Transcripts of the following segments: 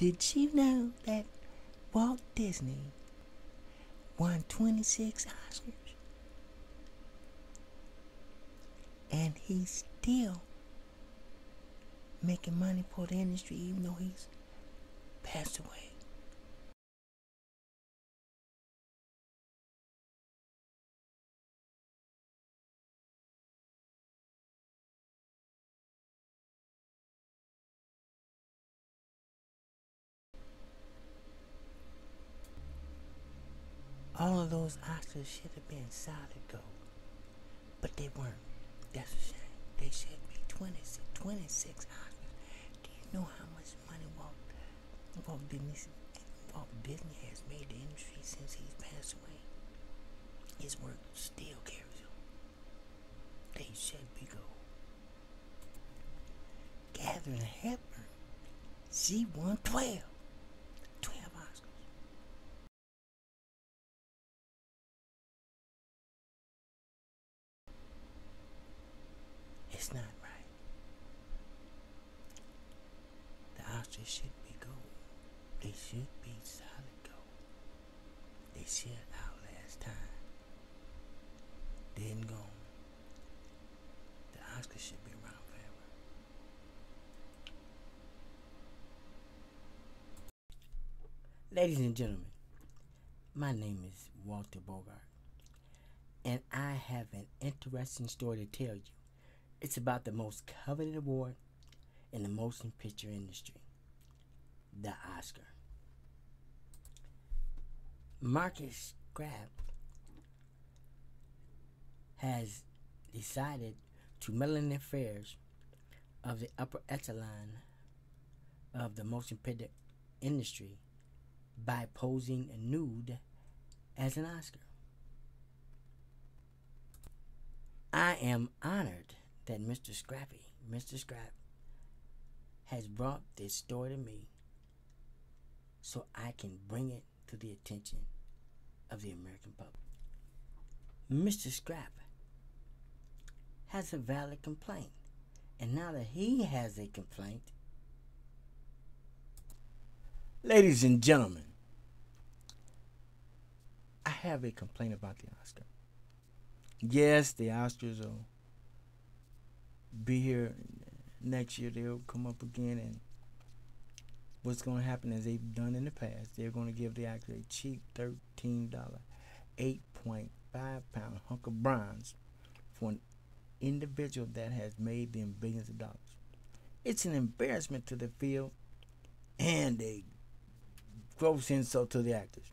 Did you know that Walt Disney won 26 Oscars? And he's still making money for the industry even though he's passed away. All of those Oscars should have been solid gold. But they weren't. That's a shame. They should be 26, 26 Oscars. Do you know how much money Walt, Walt, Disney, Walt Disney has made the industry since he's passed away? His work still carries on. They should be gold. Katharine Hepburn, she won 12. 12 Oscars. It's not right. The Oscars should be gold. They should be solid gold. They should outlast time. Then gone. The Oscars should be around forever. Ladies and gentlemen, my name is Walter Bogart, and I have an interesting story to tell you. It's about the most coveted award in the motion picture industry the Oscar. Marcus Scrap has decided to meddle in the affairs of the upper echelon of the motion picture industry by posing nude as an Oscar. I am honored that Mr. Scrappy, Mr. Scrap, has brought this story to me so I can bring it to the attention of the American public. Mr. Scrap has a valid complaint, and now that he has a complaint, ladies and gentlemen, I have a complaint about the Oscar. Yes, the Oscars will be here next year. They'll come up again, and what's going to happen is they've done in the past. They're going to give the actor a cheap thirteen dollar, eight point five pound hunk of bronze for an individual that has made them billions of dollars. It's an embarrassment to the field and a gross insult to the actors.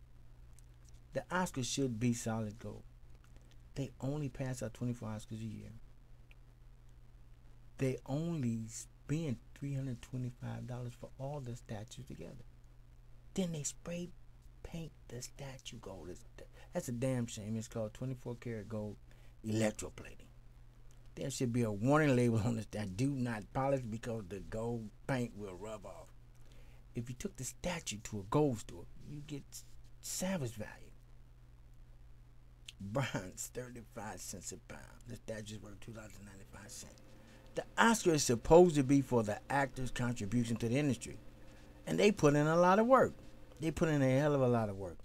The Oscars should be solid gold. They only pass out 24 Oscars a year. They only spend $325 for all the statues together. Then they spray paint the statue gold. That's a damn shame. It's called 24 karat gold electroplating. There should be a warning label on it that do not polish because the gold paint will rub off. If you took the statue to a gold store, you get savage value. Bronze, 35 cents a pound. The statue's worth $2.95. The Oscar is supposed to be for the actor's contribution to the industry. And they put in a lot of work. They put in a hell of a lot of work.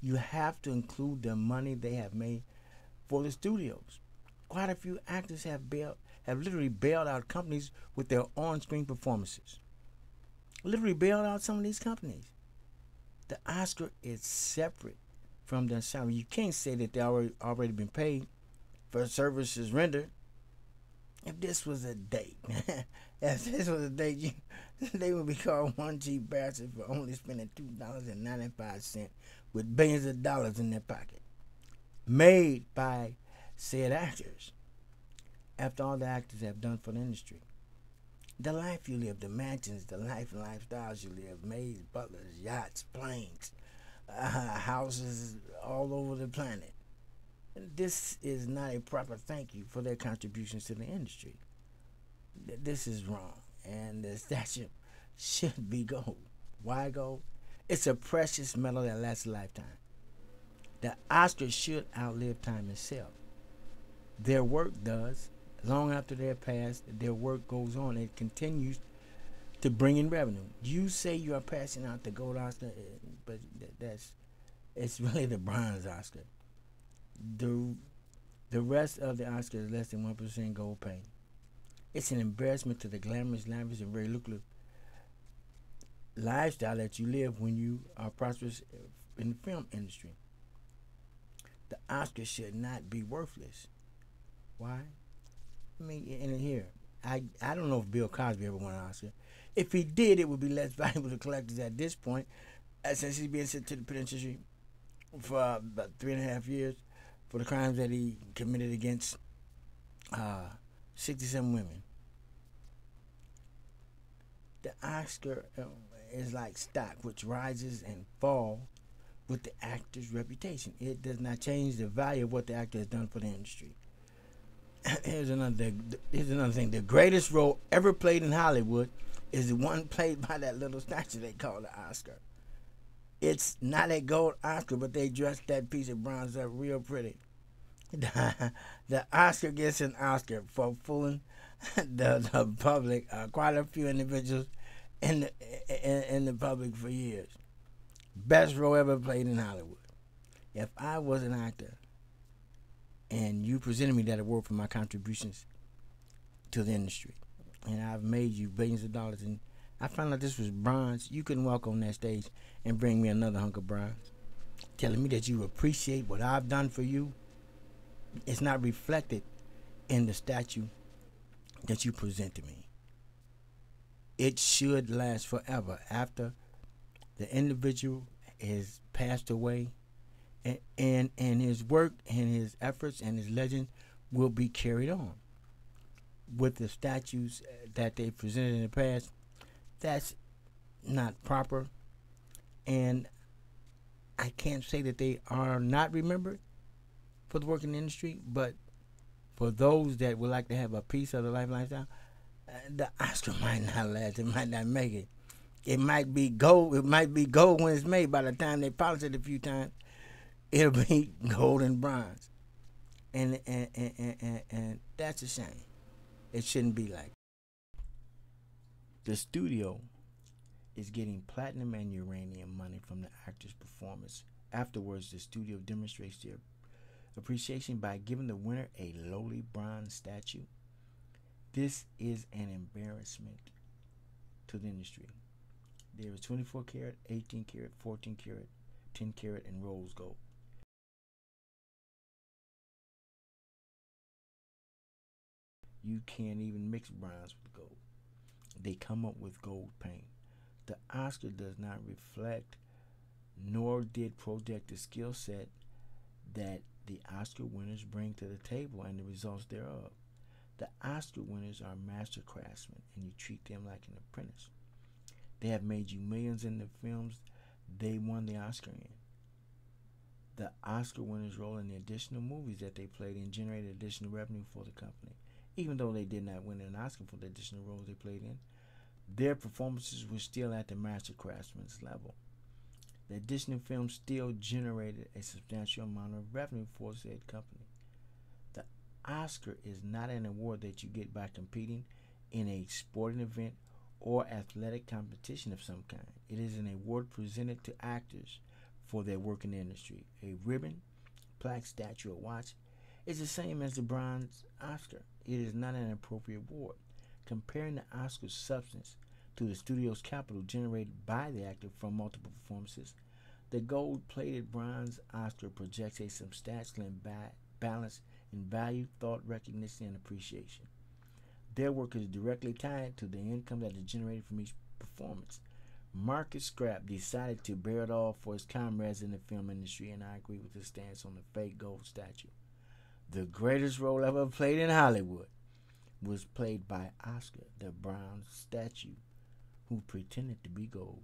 You have to include the money they have made for the studios. Quite a few actors have bailed, have literally bailed out companies with their on-screen performances. Literally bailed out some of these companies. The Oscar is separate from the salary. You can't say that they already already been paid for services rendered. If this was a date, if this was a date, you, they would be called one cheap bastard for only spending two dollars and ninety five cent with billions of dollars in their pocket, made by said actors. After all the actors have done for the industry, the life you live, the mansions, the life and lifestyles you live, maids, butlers, yachts, planes, uh, houses all over the planet. This is not a proper thank you for their contributions to the industry. This is wrong, and the statue should be gold. Why gold? It's a precious metal that lasts a lifetime. The Oscars should outlive time itself. Their work does. Long after they're passed, their work goes on. It continues to bring in revenue. You say you are passing out the gold Oscar, eh, but that's it's really the bronze Oscar. The the rest of the Oscars less than one percent gold paint. It's an embarrassment to the glamorous, lavish, and very lucrative lifestyle that you live when you are prosperous in the film industry. The Oscars should not be worthless. Why? I mean, in here, I I don't know if Bill Cosby ever won an Oscar. If he did, it would be less valuable to collectors at this point, uh, since he's being sent to the penitentiary for about three and a half years for the crimes that he committed against uh, 67 women. The Oscar uh, is like stock, which rises and falls with the actor's reputation. It does not change the value of what the actor has done for the industry. here's another. Here's another thing. The greatest role ever played in Hollywood is the one played by that little statue they call the Oscar. It's not a gold Oscar, but they dressed that piece of bronze up real pretty. the Oscar gets an Oscar for fooling the, the public. Uh, quite a few individuals in the in, in the public for years. Best role ever played in Hollywood. If I was an actor and you presented me that award for my contributions to the industry, and I've made you billions of dollars, and I found out this was bronze, you couldn't walk on that stage and bring me another hunk of bronze, telling me that you appreciate what I've done for you. It's not reflected in the statue that you present to me. It should last forever after the individual has passed away and, and and his work and his efforts and his legend will be carried on with the statues that they presented in the past that's not proper and i can't say that they are not remembered for the working industry but for those that would like to have a piece of the life lifestyle uh, the oscar might not last it might not make it it might be gold it might be gold when it's made by the time they polish it a few times it'll be gold and bronze. And and, and, and, and that's a shame. It shouldn't be like the studio is getting platinum and uranium money from the actor's performance. Afterwards, the studio demonstrates their appreciation by giving the winner a lowly bronze statue. This is an embarrassment to the industry. There is 24 karat, 18 karat, 14 karat, 10 karat, and rose gold. you can't even mix bronze with gold. They come up with gold paint. The Oscar does not reflect nor did project the skill set that the Oscar winners bring to the table and the results thereof. The Oscar winners are master craftsmen, and you treat them like an apprentice. They have made you millions in the films they won the Oscar in. The Oscar winners role in the additional movies that they played and generated additional revenue for the company even though they did not win an Oscar for the additional roles they played in, their performances were still at the master craftsman's level. The Disney films still generated a substantial amount of revenue for said company. The Oscar is not an award that you get by competing in a sporting event or athletic competition of some kind. It is an award presented to actors for their work in the industry. A ribbon, plaque, statue, or watch is the same as the bronze Oscar it is not an appropriate award. Comparing the Oscar's substance to the studio's capital generated by the actor from multiple performances, the gold plated bronze Oscar projects a substantial balance in value, thought, recognition, and appreciation. Their work is directly tied to the income that is generated from each performance. Marcus Scrap decided to bear it all for his comrades in the film industry, and I agree with his stance on the fake gold statue. The greatest role ever played in Hollywood was played by Oscar, the bronze statue, who pretended to be gold.